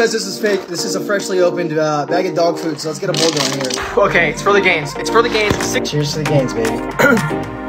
Says this is fake. This is a freshly opened uh, bag of dog food, so let's get a bowl going here. Okay, it's for the gains. It's for the gains. Six Cheers to the gains, baby.